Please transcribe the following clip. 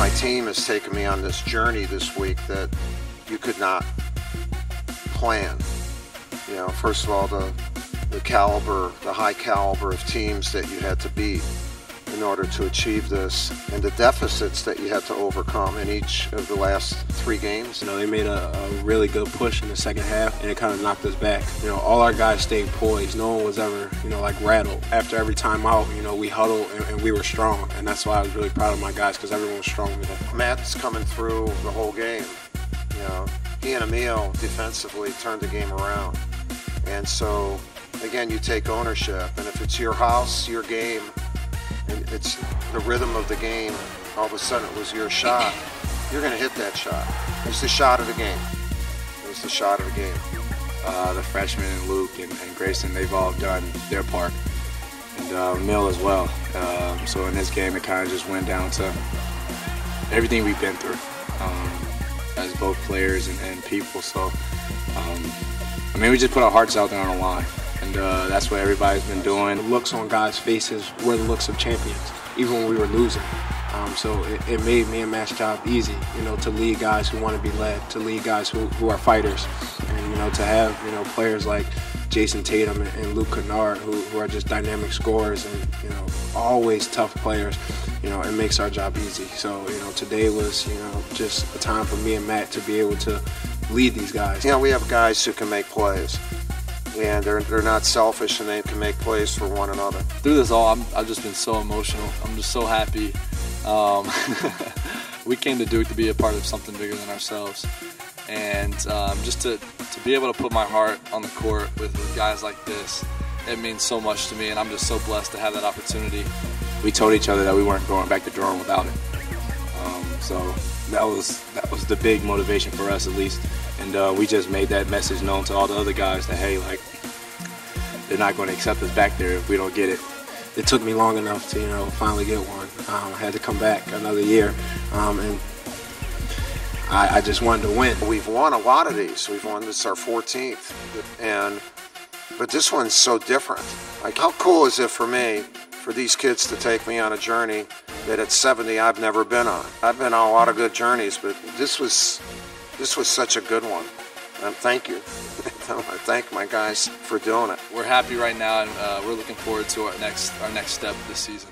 my team has taken me on this journey this week that you could not plan. You know, first of all, the the caliber, the high caliber of teams that you had to beat in order to achieve this, and the deficits that you had to overcome in each of the last three games. You know, they made a, a really good push in the second half, and it kind of knocked us back. You know, all our guys stayed poised. No one was ever, you know, like rattled. After every time out, you know, we huddled and, and we were strong, and that's why I was really proud of my guys because everyone was strong today. Matt's coming through the whole game. You know, he and Amile defensively turned the game around, and so again, you take ownership, and if it's your house, your game, it's the rhythm of the game, all of a sudden it was your shot, you're going to hit that shot. It's the shot of the game. It was the shot of the game. Uh, the freshmen and Luke and, and, Grayson, they've all done their part. And uh, Mill as well. Um, so in this game, it kind of just went down to everything we've been through um, as both players and, and people. So, um, I mean, we just put our hearts out there on the line and uh, that's what everybody's been doing. The looks on guys' faces were the looks of champions, even when we were losing. Um, so it, it, made me and Matt's job easy, you know, to lead guys who want to be led, to lead guys who, who are fighters, and you know, to have you know players like Jayson Tatum and, and Luke Kennard who, who are just dynamic scorers and you know always tough players. You know, it makes our job easy. So you know, today was you know just a time for me and Matt to be able to lead these guys. You know, we have guys who can make plays and they're, they're not selfish and they can make plays for one another. Through this all, i have just been so emotional. I'm just so happy. Um, we came to Duke to be a part of something bigger than ourselves. And um, just to, to be able to put my heart on the court with, with guys like this, it means so much to me, and I'm just so blessed to have that opportunity. We told each other that we weren't going back to Durham without it. Um, so that was that was the big motivation for us, at least. And uh, we just made that message known to all the other guys that hey, like they're not going to accept us back there if we don't get it. It took me long enough to you know finally get one. Um, I had to come back another year, um, and I, I, just wanted to win. We've won a lot of these. We've won this our 14th, and but this one's so different. Like how cool is it for me for these kids to take me on a journey that at 70 I've never been on. I've been on a lot of good journeys, but this was this was such a good one. And thank you. I thank my guys for doing it. We're happy right now, and uh, we're looking forward to our next our next step this season.